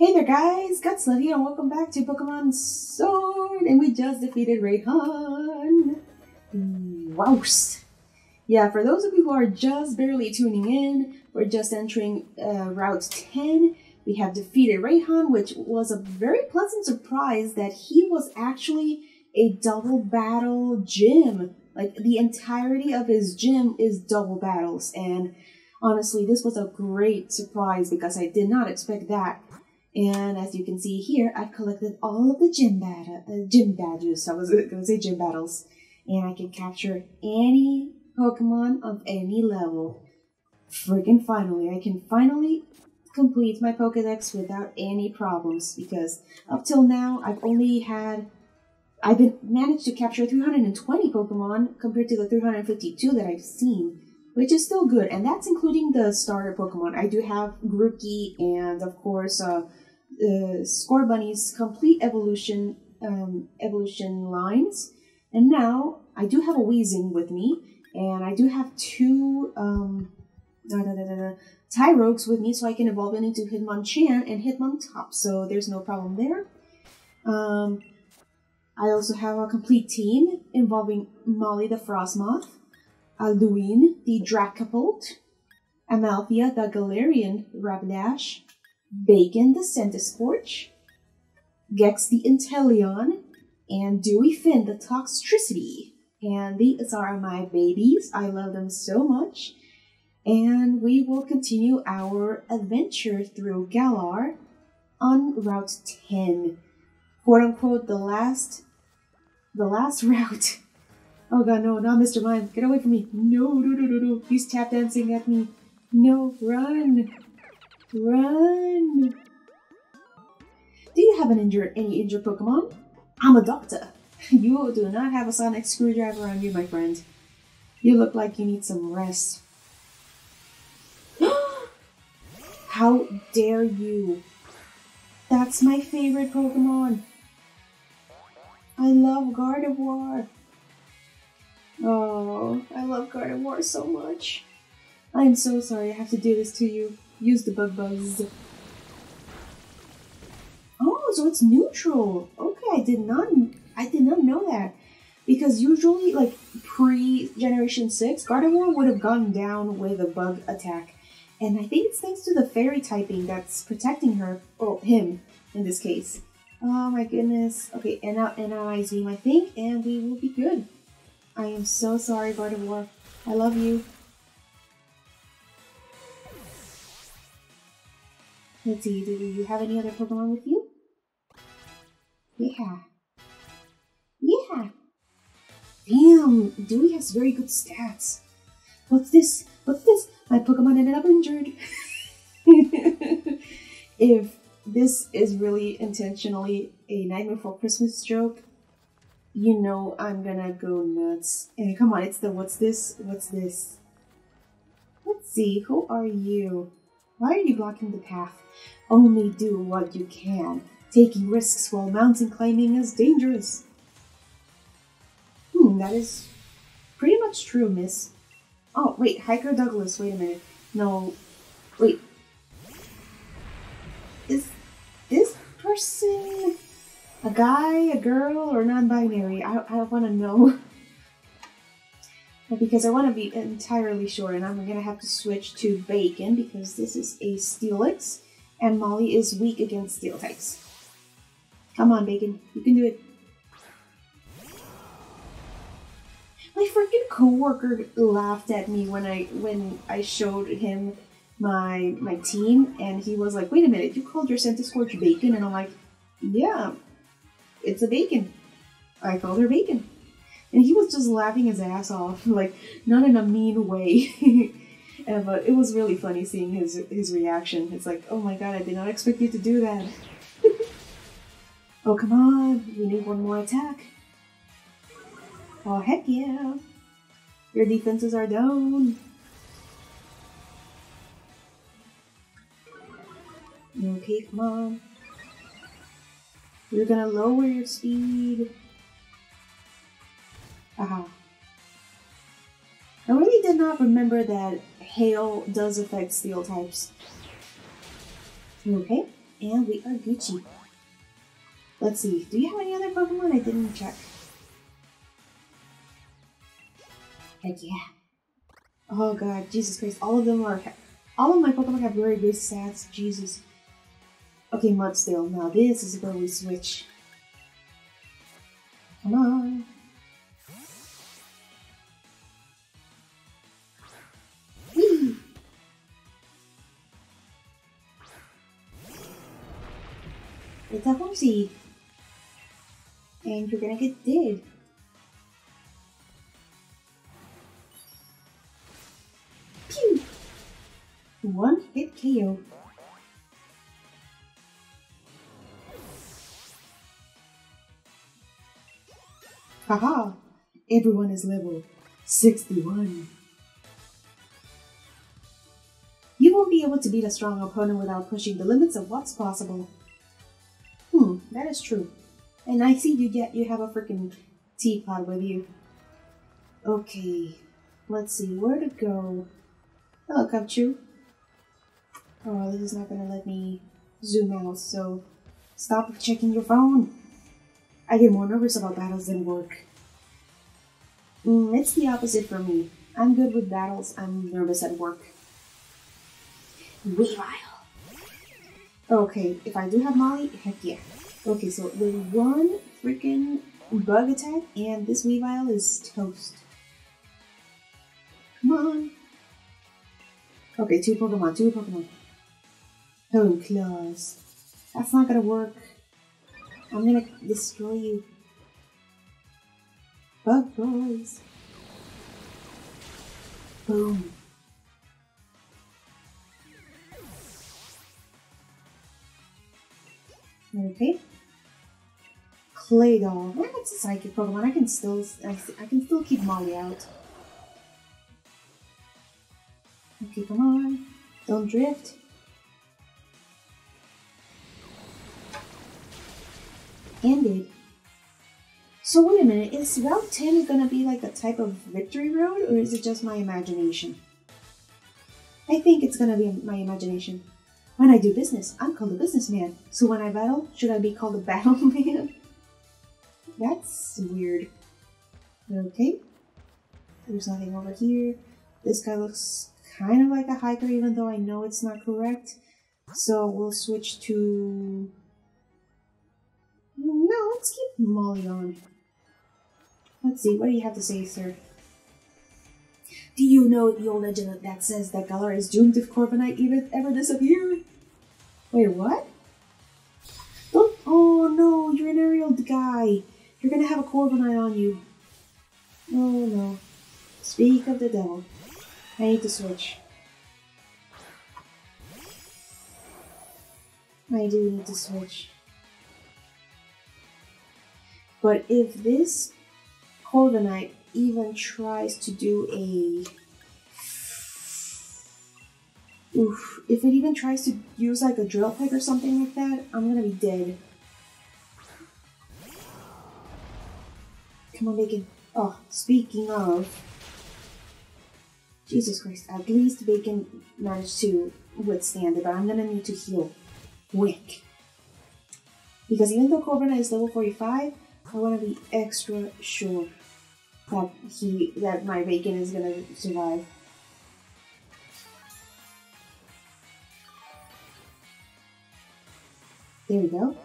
Hey there guys, Gutslove here and welcome back to Pokemon Sword and we just defeated Raihan! Wows! Yeah, for those of you who are just barely tuning in, we're just entering uh, Route 10. We have defeated Raihan, which was a very pleasant surprise that he was actually a double battle gym. Like the entirety of his gym is double battles and honestly this was a great surprise because I did not expect that. And as you can see here, I've collected all of the gym, uh, gym badges. I was going to say gym battles. And I can capture any Pokemon of any level. Freaking finally, I can finally complete my Pokedex without any problems because up till now, I've only had I've been managed to capture 320 Pokemon compared to the 352 that I've seen, which is still good, and that's including the starter Pokemon. I do have Grookey and of course uh, uh, Scorbunny's complete evolution um, evolution lines. And now I do have a Weezing with me, and I do have two um, da, da, da, da, da, Tyrogues with me, so I can evolve it into Hitmonchan and Hitmontop. So there's no problem there. Um, I also have a complete team involving Molly the Frosmoth, Alduin the Dragapult, Amalthea the Galarian Rapidash, Bacon the Centiskorch, Gex the Inteleon, and Dewey Finn the Toxtricity. And these are my babies. I love them so much. And we will continue our adventure through Galar on Route 10. Quote unquote, the last, the last route. Oh god, no, not Mr. Mime. Get away from me. No, no, no, no, no. He's tap dancing at me. No, run. Run! Do you have an injured any injured Pokemon? I'm a doctor. You do not have a sonic screwdriver on you, my friend. You look like you need some rest. How dare you? That's my favorite Pokemon. I love Gardevoir. Oh, I love Gardevoir so much. I'm so sorry I have to do this to you. Use the bug buzz. Oh, so it's neutral. Okay, I did not I did not know that. Because usually like pre generation 6, Gardevoir would have gone down with a bug attack. And I think it's thanks to the fairy typing that's protecting her oh him in this case. Oh my goodness. Okay, and now analyze him, I think, and we will be good. I am so sorry, Gardevoir. I love you. Let's see, do you have any other Pokemon with you? Yeah. Yeah. Damn, Dewey has very good stats. What's this? What's this? My Pokemon ended up injured. if this is really intentionally a Nightmare Before Christmas joke, you know I'm gonna go nuts. And come on, it's the what's this? What's this? Let's see, who are you? Why are you blocking the path? Only do what you can. Taking risks while mountain climbing is dangerous. Hmm, that is pretty much true, miss. Oh, wait, Hiker Douglas, wait a minute. No, wait. Is this person a guy, a girl, or non-binary? I, I want to know. because I want to be entirely sure, and I'm gonna have to switch to Bacon because this is a Steelix, and Molly is weak against Steel types. Come on, Bacon, you can do it. My freaking coworker laughed at me when I when I showed him my my team, and he was like, "Wait a minute, you called your Centiskorch Bacon?" And I'm like, "Yeah, it's a bacon. I called her Bacon." and he was just laughing his ass off, like not in a mean way. and, but it was really funny seeing his his reaction. It's like, oh my god, I did not expect you to do that. oh come on, we need one more attack. Oh heck yeah! Your defenses are down. Okay, come on. We're gonna lower your speed. Aha. I really did not remember that hail does affect steel types. Okay, and we are Gucci. Let's see, do you have any other Pokemon? I didn't check. Heck yeah. Oh god, Jesus Christ, all of them are... All of my Pokemon have very good stats, Jesus. Okay, Mudsdale, now this is where we switch. Come on. Whee! It's a horsey. And you're gonna get dead. Pew! One hit KO. Haha! Everyone is level 61. You won't be able to beat a strong opponent without pushing the limits of what's possible. Hmm, that is true. And I see you get you have a freaking teapot with you. Okay, let's see where to go. Hello, Cupchew. Oh, this is not gonna let me zoom out, so stop checking your phone. I get more nervous about battles than work. Mm, it's the opposite for me. I'm good with battles, I'm nervous at work. Weavile. Okay, if I do have Molly, heck yeah. Okay, so with one freaking bug attack, and this Weavile is toast. Come on. Okay, two Pokemon, two Pokemon. Oh, claws. That's not gonna work. I'm gonna destroy you. Bug boys. Boom. Okay. Claydol. Well, it's a psychic Pokemon. I can still I can still keep Molly out. Okay, come on. Don't drift. Ended. So wait a minute, is Route 10 gonna be like a type of victory road, or is it just my imagination? I think it's gonna be my imagination. When I do business, I'm called a businessman. So when I battle, should I be called a battle man? That's weird. Okay. There's nothing over here. This guy looks kind of like a hiker, even though I know it's not correct. So we'll switch to... No, let's keep Molly on. Let's see, what do you have to say, sir? Do you know the old legend that says that Galar is doomed if Corviknight even ever disappear? Wait, what? Don't- Oh no, you're an aerial guy. You're gonna have a Corviknight on you. Oh no. Speak of the devil. I need to switch. I do need to switch. But if this Corviknight even tries to do a... Oof, if it even tries to use like a drill peck or something like that, I'm gonna be dead. Come on, Bacon. Oh, speaking of... Jesus Christ, at least Bacon managed to withstand it, but I'm gonna need to heal quick. Because even though Corviknight is level 45, I want to be extra sure that he that my bacon is gonna survive. There we go.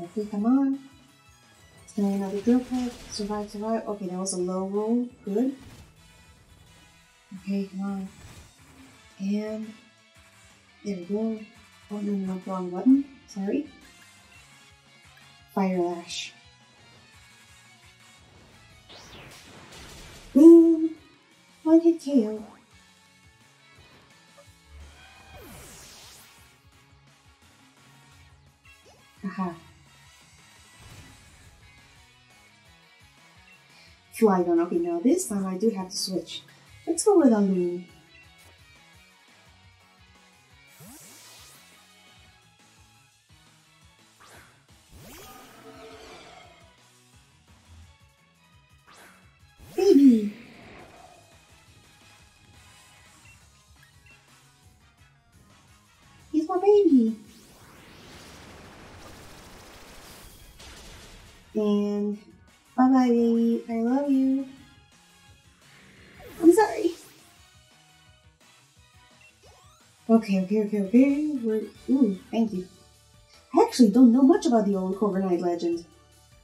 Okay, come on. And another drill peck. Survive, survive. Okay, that was a low roll. Good. Okay, come on. And there we go. Oh no, no, wrong button. Sorry. Fire Lash. Boom! One hit KO. Aha. Flygon. Okay, now this time I do have to switch. Let's go with Alduin. And bye bye, baby. I love you. I'm sorry. Okay, okay, okay, okay. We're, ooh, thank you. I actually don't know much about the old Corviknight legend.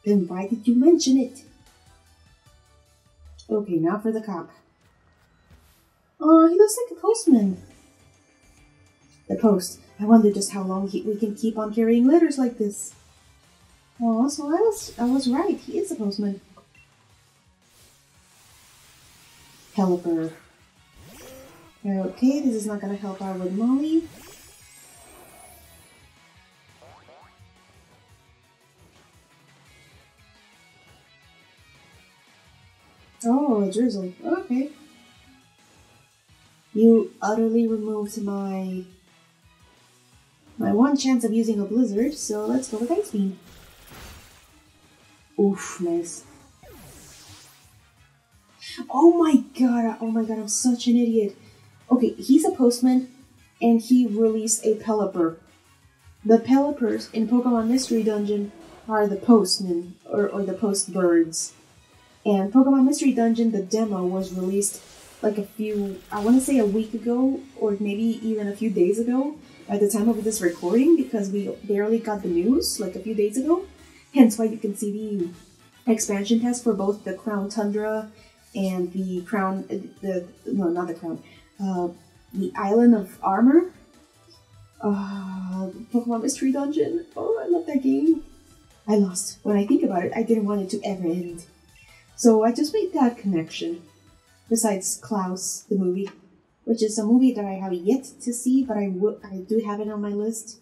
Then why did you mention it? Okay, now for the cop. Oh, he looks like a postman. The post. I wonder just how long he, we can keep on carrying letters like this. Oh, so I was I was right. He is a postman. Helper. Okay, this is not gonna help out with Molly. Oh, a drizzle. Okay. You utterly removed my my one chance of using a blizzard, so let's go with Ice Beam. Oof, nice. Oh my god, oh my god, I'm such an idiot. Okay, he's a postman, and he released a Pelipper. The Pelippers in Pokemon Mystery Dungeon are the postmen, or, or the post birds. And Pokemon Mystery Dungeon, the demo was released like a few, I want to say a week ago, or maybe even a few days ago at the time of this recording because we barely got the news like a few days ago. Hence why you can see the expansion test for both the Crown Tundra and the Crown, the, no, not the Crown, uh, the Island of Armor. Uh, Pokemon Mystery Dungeon. Oh, I love that game. I lost. When I think about it, I didn't want it to ever end. So I just made that connection. Besides Klaus, the movie, which is a movie that I have yet to see, but I I do have it on my list.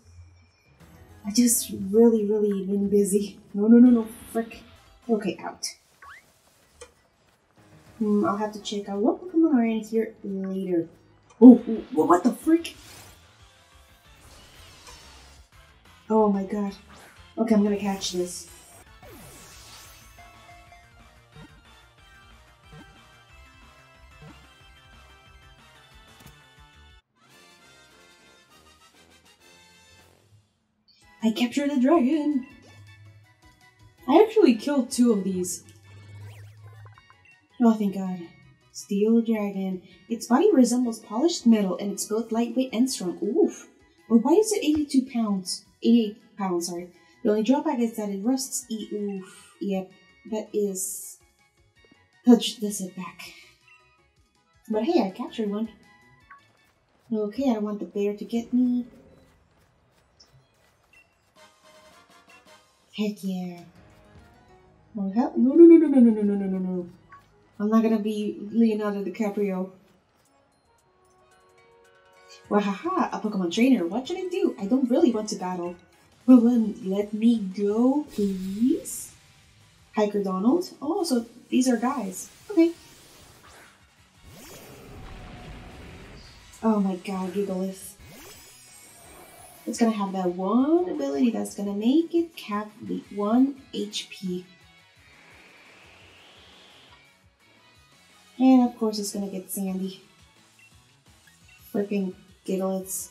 I just really, really been busy. No, no, no, no, frick. Okay, out. Hmm, I'll have to check out what Pokemon are in here later. Oh, oh, what the frick? Oh my god. Okay, I'm gonna catch this. I captured a dragon! I actually killed two of these. Oh, thank god. Steel dragon. Its body resembles polished metal and it's both lightweight and strong. Oof. But why is it 82 pounds? 88 pounds, sorry. The only drawback is that it rusts. E oof. Yep, that is. Touch this it back. But hey, I captured one. Okay, I want the bear to get me. Heck yeah. Oh? No, no, no, no, no, no, no, no, no, no. I'm not gonna be Leonardo DiCaprio. Wahaha, a Pokemon trainer. What should I do? I don't really want to battle. Then, let me go, please. Hiker Donald. Oh, so these are guys. Okay. Oh my god, Gigalith. It's gonna have that one ability that's gonna make it cap the 1 HP. And of course it's gonna get Sandy. Freaking Gigaliths.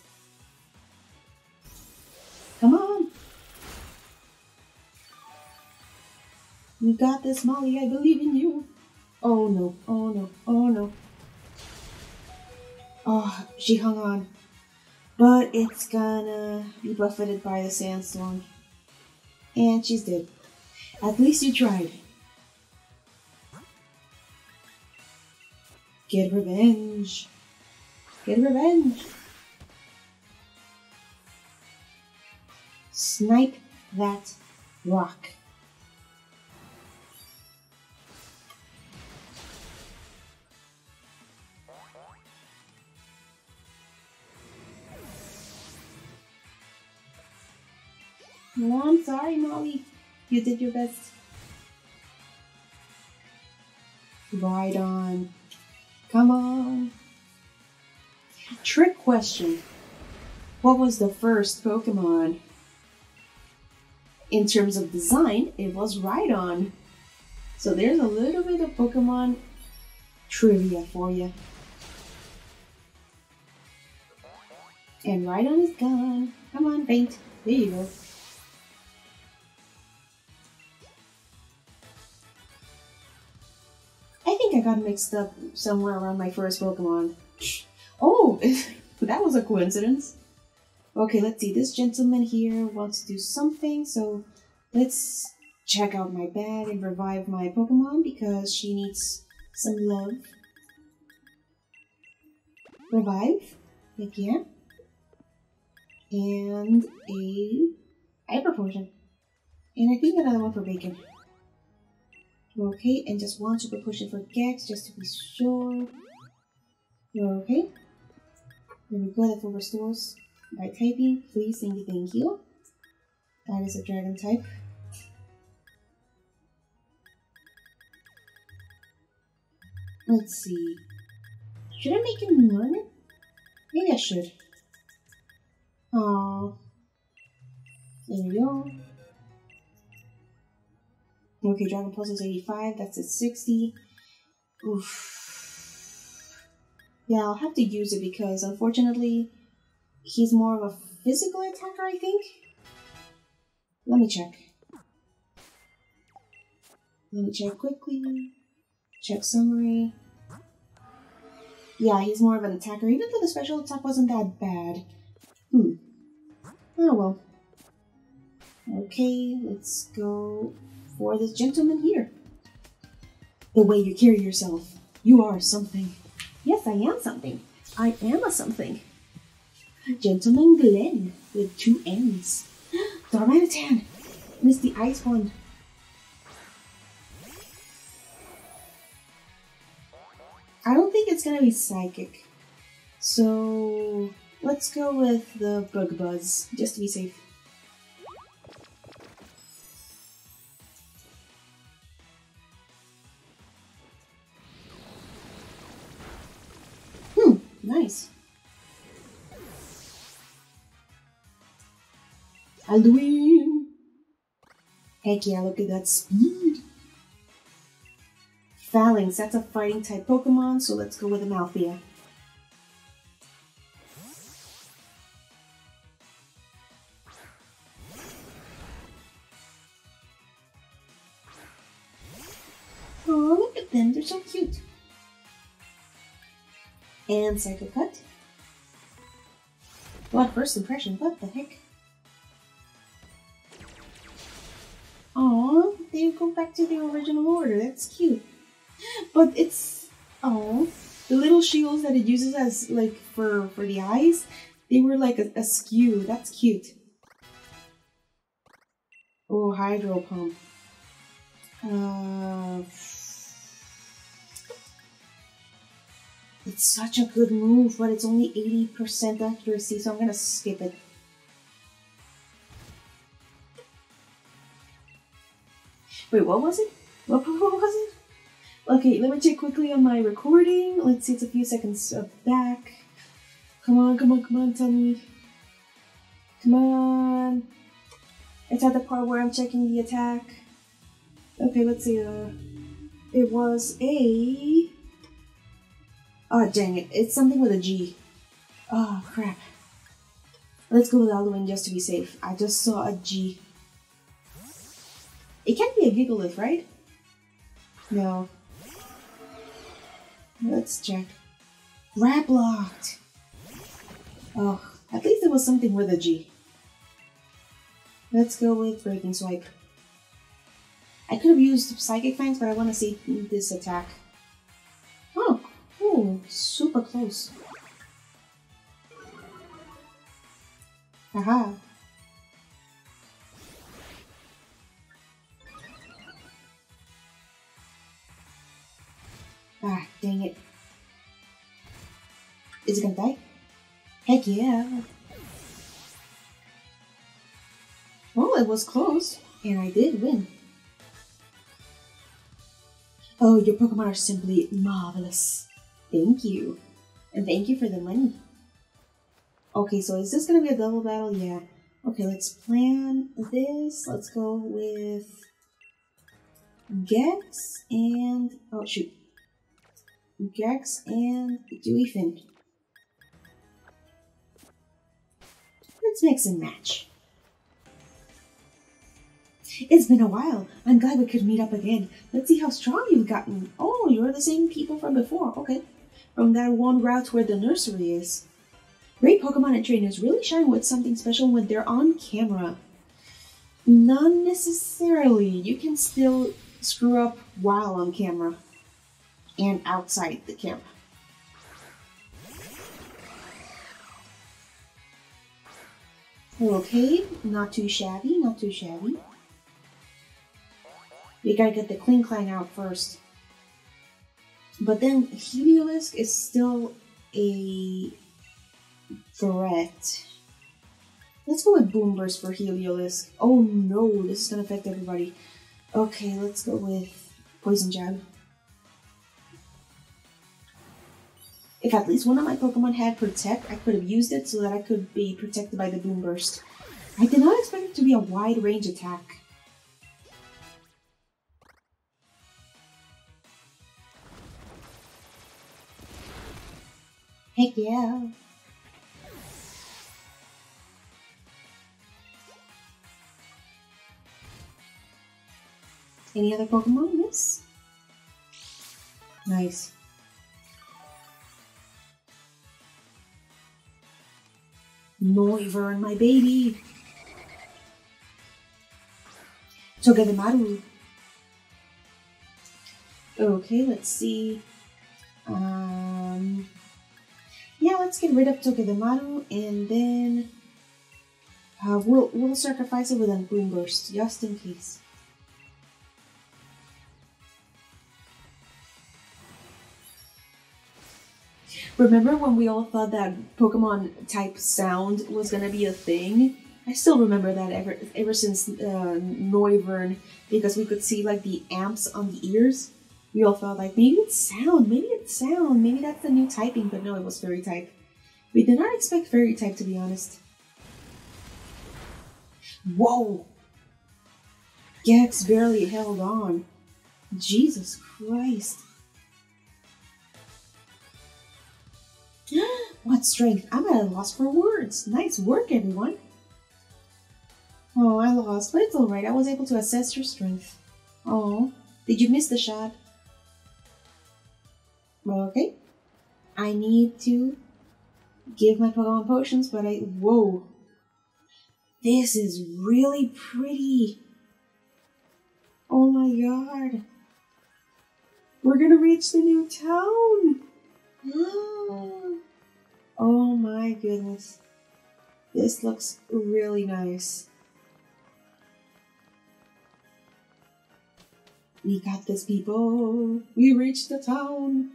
Come on! You got this, Molly. I believe in you. Oh no, oh no, oh no. Oh, she hung on. But it's gonna be buffeted by the sandstorm. And she's dead. At least you tried. Get revenge. Get revenge. Snipe that rock. No, I'm sorry, Molly. You did your best. Right on. Come on. Trick question. What was the first Pokemon? In terms of design, it was Rhydon. So there's a little bit of Pokemon trivia for you. And Rhydon is gone. Come on, faint. There you go. I got mixed up somewhere around my first Pokemon. Oh, that was a coincidence. Okay, let's see. This gentleman here wants to do something, so let's check out my bag and revive my Pokemon because she needs some love. Revive. again. And a hyper potion. And I think another one for bacon. Okay, and just one super potion for Gex just to be sure. You're okay. There we go, that restores by typing. Please, thank you, thank you. That is a dragon type. Let's see. Should I make him learn? Maybe I should. Oh. There we go. Okay, Dragon Pulse is 85. That's at 60. Oof. Yeah, I'll have to use it because unfortunately, he's more of a physical attacker, I think. Let me check. Let me check quickly. Check summary. Yeah, he's more of an attacker, even though the special attack wasn't that bad. Hmm. Oh well. Okay, let's go for this gentleman here. The way you carry yourself, you are something. Yes, I am something. I am a something. Gentleman Glenn with two N's. Darmanitan! Missed the ice one. I don't think it's gonna be psychic. So let's go with the bug buzz, just to be safe. Alduin! Heck yeah, look at that speed! Falinks, that's a fighting type Pokemon, so let's go with Amalthea. Oh, look at them, they're so cute. And Psycho Cut. What first impression? What the heck? Back to the original order. That's cute. But it's oh, the little shields that it uses as like for for the eyes, they were like a, askew. That's cute. Oh, hydro pump. Uh, it's such a good move, but it's only 80% accuracy, so I'm gonna skip it. Wait, what was it? What, what was it? Okay, let me check quickly on my recording. Let's see, it's a few seconds back. Come on, come on, come on, tell me. Come on. It's at the part where I'm checking the attack. Okay, let's see. Uh, it was a. Oh, dang it. It's something with a G. Oh, crap. Let's go with Alduin just to be safe. I just saw a G. It can't be a Gigalith, right? No. Let's check. Grapploct. Oh, at least it was something with a G. Let's go with Breaking Swipe. I could have used Psychic Fangs, but I want to see this attack. Oh, ooh, super close. Haha. Is it gonna die? Heck yeah. Well, it was close, and I did win. Oh, your Pokemon are simply marvelous. Thank you. And thank you for the money. Okay, so is this gonna be a double battle? Yeah. Okay, let's plan this. Let's go with Gex and oh shoot. Gex and Deweyfin. Let's mix and match. It's been a while. I'm glad we could meet up again. Let's see how strong you've gotten. Oh, you're the same people from before. Okay. From that one route where the nursery is. Great Pokemon and trainers really shine with something special when they're on camera. Not necessarily. You can still screw up while on camera and outside the camera. Okay, not too shabby, not too shabby. We gotta get the Klinklang out first. But then Heliolisk is still a threat. Let's go with Boomburst for Heliolisk. Oh no, this is gonna affect everybody. Okay, let's go with Poison Jab. If at least one of my Pokemon had Protect, I could have used it so that I could be protected by the Boom Burst. I did not expect it to be a wide range attack. Heck yeah. Any other Pokemon? Yes. Nice. Noivern, my baby. Togedemaru. Okay, let's see. Um, yeah, let's get rid of Togedemaru and then uh, we'll we'll sacrifice it with a Boomburst just in case. Remember when we all thought that Pokemon type sound was gonna be a thing? I still remember that ever ever since uh, Noivern because we could see like the amps on the ears. We all thought like maybe it's sound, maybe it's sound, maybe that's the new typing, but no, it was fairy type. We did not expect fairy type to be honest. Whoa! Gex barely held on. Jesus Christ. what strength? I'm at a loss for words. Nice work, everyone. Oh, I lost, but it's alright. I was able to assess your strength. Oh, did you miss the shot? Okay. I need to give my Pokemon potions, but I. Whoa. This is really pretty. Oh my god. We're gonna reach the new town. Oh. Oh my goodness. This looks really nice. We got this, people. We reached the town.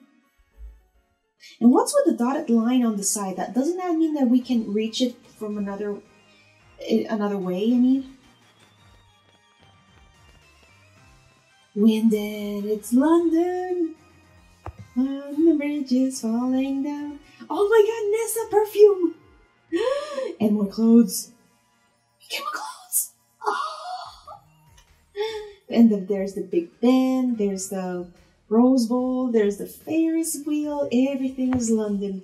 And what's with the dotted line on the side? That doesn't that mean that we can reach it from another eh, another way? I mean, Wyndon, it's London. The bridge is falling down. Oh my god, Nessa perfume! and more clothes. Get more clothes! Oh. And then there's the Big Ben, there's the Rose Bowl, there's the Ferris wheel, everything is London.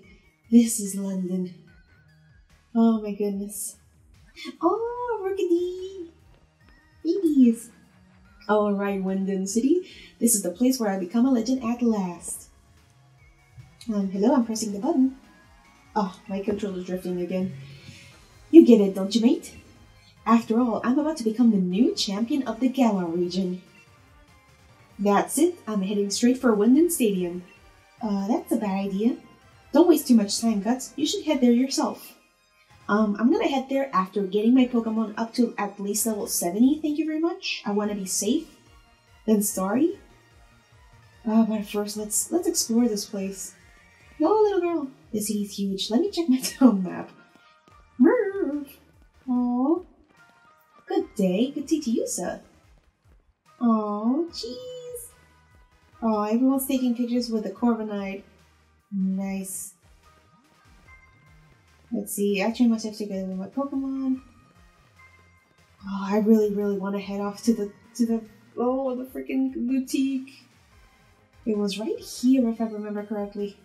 This is London. Oh my goodness. Oh, Rookidee! Babies! Alright, Wyndon City. This is the place where I become a legend at last. Um, hello, I'm pressing the button. Oh, my controller's drifting again. You get it, don't you, mate? After all, I'm about to become the new champion of the Galar region. That's it, I'm heading straight for Wyndon Stadium. Uh, that's a bad idea. Don't waste too much time, Guts. You should head there yourself. Um, I'm gonna head there after getting my Pokemon up to at least level 70, thank you very much. I wanna be safe. Then sorry. Uh, but first, let's let's explore this place. No, little girl. The city's huge. Let me check my town map. Merv. Oh. Good day. Good day to you, sir. Oh, jeez. Oh, everyone's taking pictures with the Corviknight. Nice. Let's see. I train myself together with my Pokemon. Oh, I really, really want to head off to the to the oh the freaking boutique. It was right here, if I remember correctly.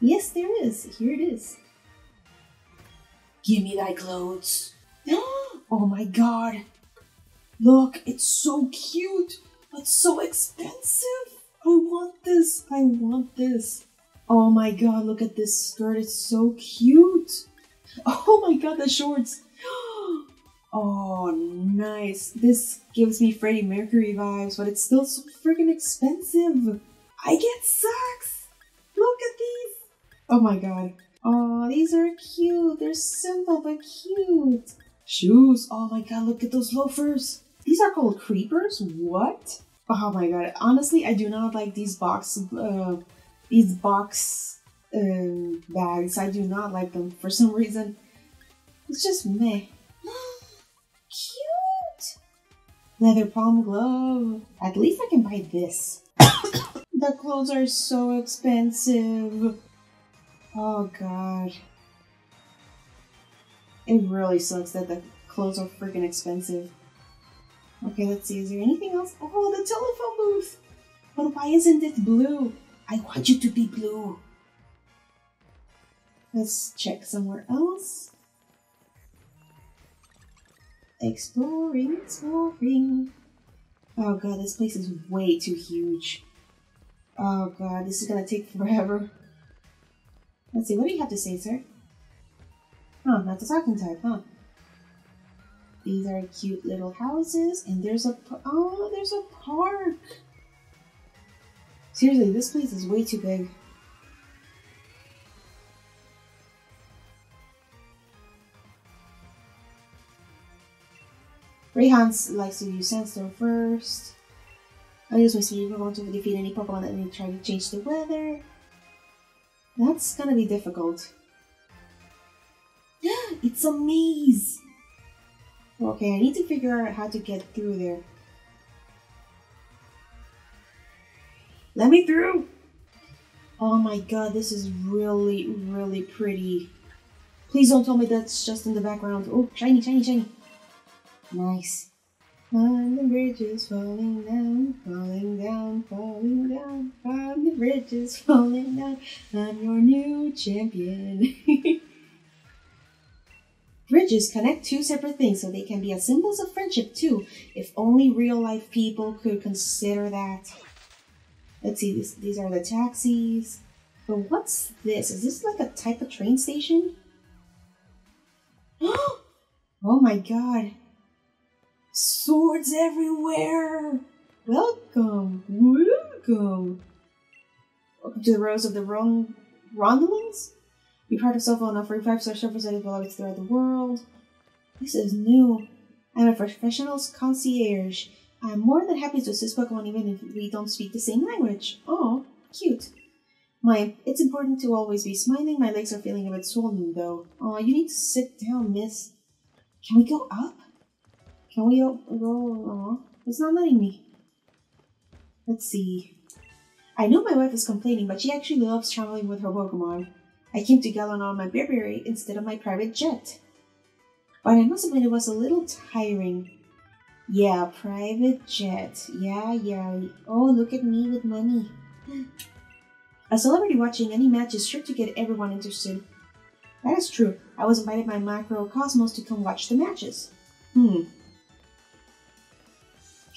Yes, there is. Here it is. Give me thy clothes. oh my god. Look, it's so cute, but so expensive. I want this. I want this. Oh my god, look at this skirt. It's so cute. Oh my god, the shorts. Oh, nice. This gives me Freddie Mercury vibes, but it's still so freaking expensive. I get socks. Look at these. Oh my god. Oh, these are cute. They're simple but cute. Shoes. Oh my god, look at those loafers. These are called creepers? What? Oh my god. Honestly, I do not like these box uh, these box um, bags. I do not like them for some reason. It's just meh. Cute! Leather palm glove. At least I can buy this. the clothes are so expensive. Oh god. It really sucks that the clothes are freaking expensive. Okay, let's see. Is there anything else? Oh, the telephone booth! But why isn't it blue? I want you to be blue. Let's check somewhere else. Exploring, exploring. Oh god, this place is way too huge. Oh god, this is gonna take forever. Let's see, what do you have to say, sir? Oh, not the talking type, huh? These are cute little houses, and there's a oh, there's a park. Seriously, this place is way too big. Raihan likes to use Sandstorm first. I use my speed want to defeat any Pokemon that may try to change the weather. That's gonna be difficult. Yeah, it's a maze! Okay, I need to figure out how to get through there. Let me through! Oh my god, this is really, really pretty. Please don't tell me that's just in the background. Oh, shiny, shiny, shiny. Nice. On the bridges falling down, falling down, falling down, on the bridges falling down. I'm your new champion. Bridges connect two separate things so they can be as symbols of friendship too. If only real life people could consider that. Let's see, this, these are the taxis. But what's this? Is this like a type of train station? oh my god. Swords everywhere! Welcome, welcome. Welcome to the rows of the wrong Rondelands? Be part of Sophon offering 5-star service beloveds throughout the world. This is new. I'm a professional concierge. I'm more than happy to assist Pokemon even if we don't speak the same language. Oh, cute. My, it's important to always be smiling. My legs are feeling a bit swollen though. Oh, you need to sit down, miss. Can we go up? Can we go? Oh, it's not letting me. Let's see. I know my wife is complaining, but she actually loves traveling with her Pokemon. I came to Galar on my Burberry instead of my private jet. But I must admit it was a little tiring. Yeah, private jet. Yeah, yeah. Oh, look at me with money. A celebrity watching any match is sure to get everyone interested. That is true. I was invited by Macrocosmos to come watch the matches. Hmm.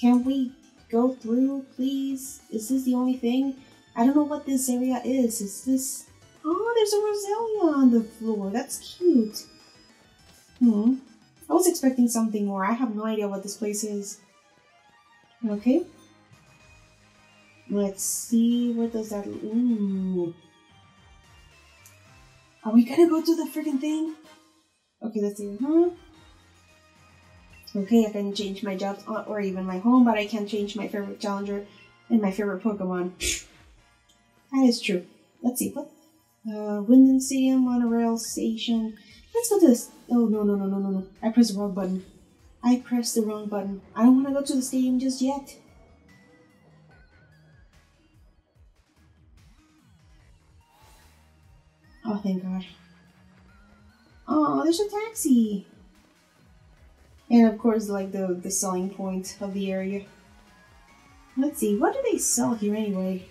Can we go through, please? Is this the only thing? I don't know what this area is. Is this Oh, there's a Roselia on the floor. That's cute. Hmm. I was expecting something more. I have no idea what this place is. Okay. Let's see. What does that... Ooh. Are we gonna go to the freaking thing? Okay, let's see. Huh? Okay, I can change my job or even my home, but I can't change my favorite challenger and my favorite Pokemon. that is true. Let's see. What uh, Wyndon Stadium, monorail station. Let's go to this. Oh, no, no, no, no, no, no. I pressed the wrong button. I pressed the wrong button. I don't want to go to the stadium just yet. Oh, thank God. Oh, there's a taxi. And of course, like the, the selling point of the area. Let's see, what do they sell here anyway?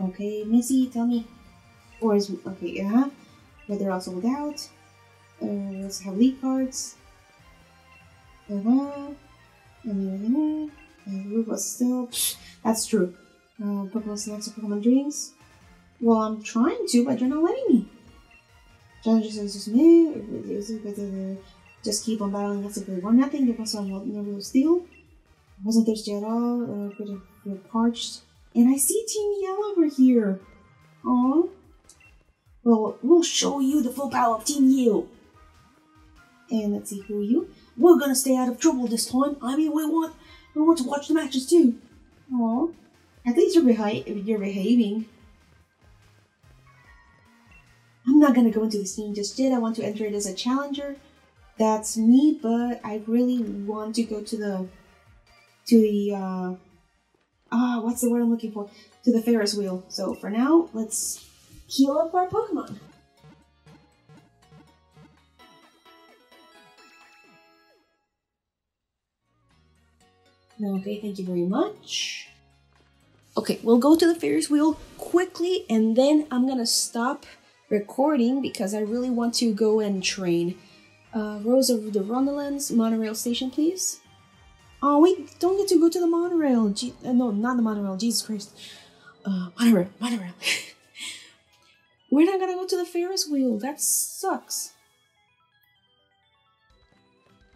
Okay, Missy, tell me. Or is okay, yeah. But they're all sold out. Uh, let's have lead cards. Uh-huh. And roof was still. Psh, that's true. Uh, Pokemon Snacks and Pokemon Dreams. Well, I'm trying to, but you're not letting me. Just says, just me. Just keep on battling. Good one. Nothing. Give us on never steel. Wasn't thirsty at all. Uh, could have feel parched. And I see Team Yell over here. Aw. Well, we'll show you the full power of Team Yell. And let's see who are you. We're gonna stay out of trouble this time. I mean, we want we want to watch the matches too. Aw. At least you're, you're behaving. Not gonna go into the scene just yet. I want to enter it as a challenger. That's me, but I really want to go to the to the uh ah what's the word I'm looking for? To the Ferris wheel. So for now, let's heal up our Pokemon. Okay, thank you very much. Okay, we'll go to the Ferris wheel quickly and then I'm gonna stop recording because I really want to go and train. Uh, Rose of the Rondelands monorail station, please. Oh, we don't get to go to the monorail. G- uh, no, not the monorail. Jesus Christ. Uh, monorail, monorail. We're not gonna go to the Ferris wheel. That sucks.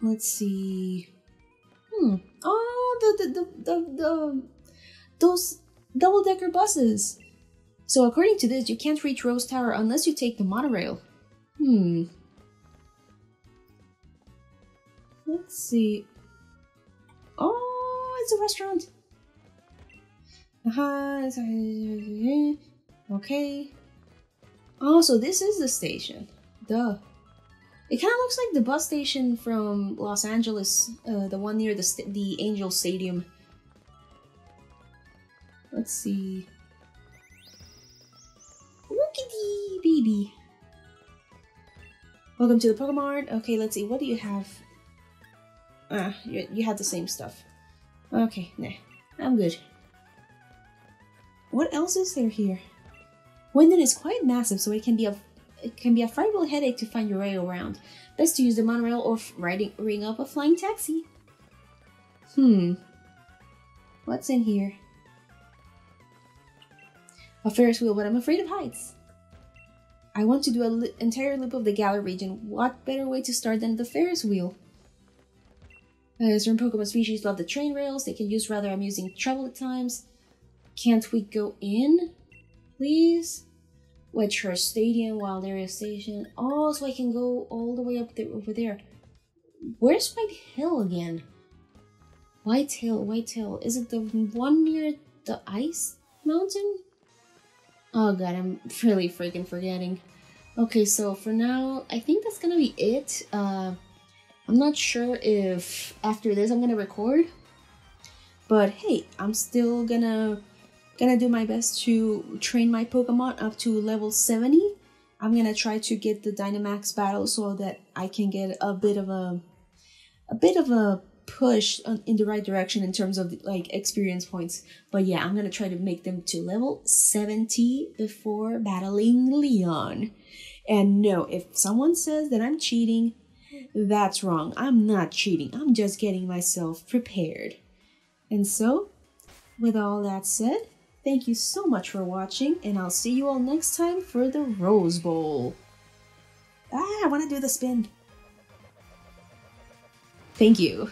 Let's see. Hmm. Oh, the the the the, the those double decker buses. So according to this, you can't reach Rose Tower unless you take the monorail. Hmm. Let's see. Oh, it's a restaurant. Uh-huh. Okay. Oh, so this is the station. Duh. It kind of looks like the bus station from Los Angeles, uh, the one near the the Angel Stadium. Let's see. Baby. Welcome to the Pokemon. Okay, let's see. What do you have? Ah, you, you had the same stuff. Okay, nah. I'm good. What else is there here? Wyndon is quite massive, so it can be a it can be a frightful headache to find your way around. Best to use the monorail or riding ring up a flying taxi. Hmm. What's in here? A Ferris wheel, but I'm afraid of heights. I want to do an li entire loop of the Galar region. What better way to start than the Ferris wheel? Uh, certain Pokemon species love the train rails. They can use rather amusing travel at times. Can't we go in, please? Wedgehurst Stadium, Wild Area Station. Oh, so I can go all the way up there over there. Where's White Hill again? White Hill, White Hill. Is it the one near the ice mountain? Oh god, I'm really freaking forgetting. Okay, so for now, I think that's gonna be it. Uh, I'm not sure if after this I'm gonna record, but hey, I'm still gonna gonna do my best to train my Pokemon up to level 70. I'm gonna try to get the Dynamax battle so that I can get a bit of a a bit of a push in the right direction in terms of like experience points. But yeah, I'm gonna try to make them to level 70 before battling Leon. And no, if someone says that I'm cheating, that's wrong. I'm not cheating. I'm just getting myself prepared. And so, with all that said, thank you so much for watching, and I'll see you all next time for the Rose Bowl. Ah, I want to do the spin. Thank you.